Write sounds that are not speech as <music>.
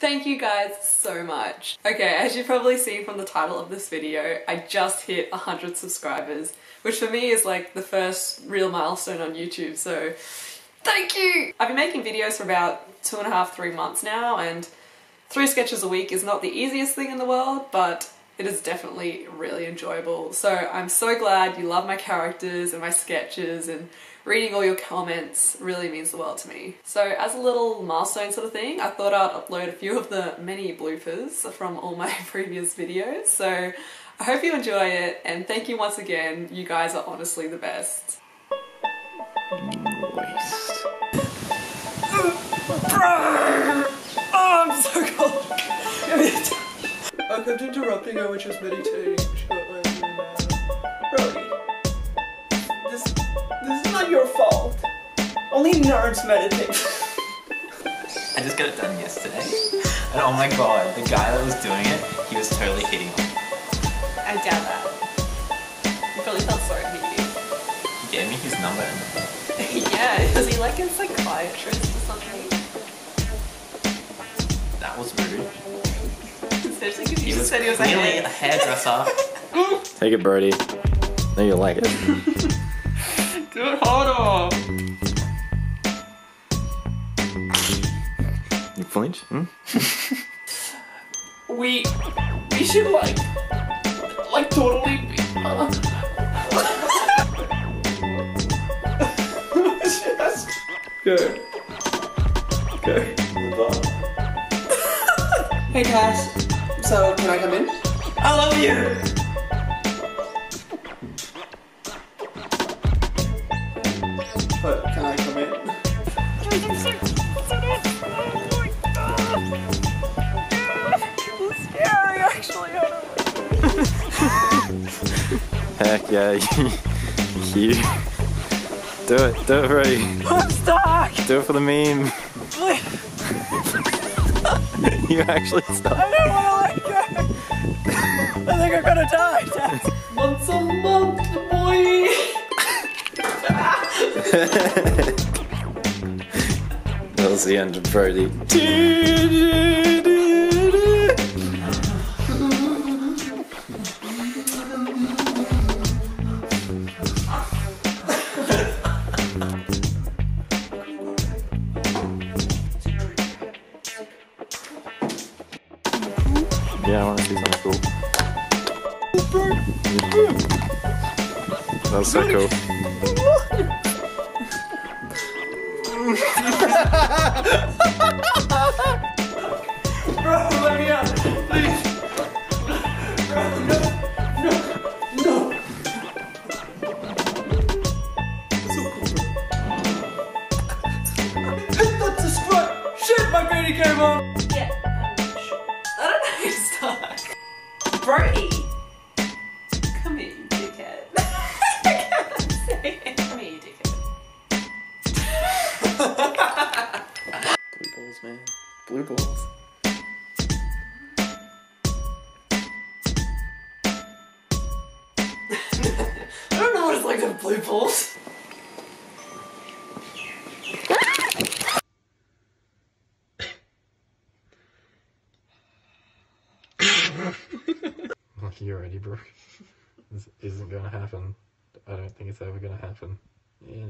Thank you guys so much. Okay, as you've probably seen from the title of this video, I just hit 100 subscribers, which for me is like the first real milestone on YouTube, so thank you! I've been making videos for about two and a half, three months now, and three sketches a week is not the easiest thing in the world, but it is definitely really enjoyable. So I'm so glad you love my characters and my sketches and reading all your comments really means the world to me. So as a little milestone sort of thing, I thought I'd upload a few of the many bloopers from all my <laughs> previous videos. So I hope you enjoy it and thank you once again. You guys are honestly the best. Moist. <laughs> oh, I'm so cold. <laughs> I kept interrupting her when she was meditating. She got like really mad. Brody, this, this is not your fault. Only nerds meditate. <laughs> I just got it done yesterday. And oh my god, the guy that was doing it, he was totally hitting on me. I doubt that. He probably felt sorry for you. He gave me his number. <laughs> yeah, is he like a psychiatrist or something? That was rude. Especially because you He just said he was a clearly a hairdresser. <laughs> Take it, Brody. Know you like it. <laughs> Do it harder. You flinch? Hmm? <laughs> We, we should like, like totally be. Uh, just go. Go. Hey Cass, so can I come in? I love you! But can I come in? Heck yeah. <laughs> you. Do it. Do it, Brody. I'm stuck. Do it for the meme. <laughs> <laughs> you actually stop. I think I'm gonna die. Dad. Once a month, boy. That was the end of Brody. Yeah, I want to see something cool. That was so cool. Bro, let me out, please. Bro, no, no, no. So cool. Hit the subscribe. Shit, my baby came on. Yeah, I don't know who's stuck. Brody, Blue balls. <laughs> I don't know what it's like to have blue balls. <laughs> You ready, bro? This isn't gonna happen. I don't think it's ever gonna happen. Yeah.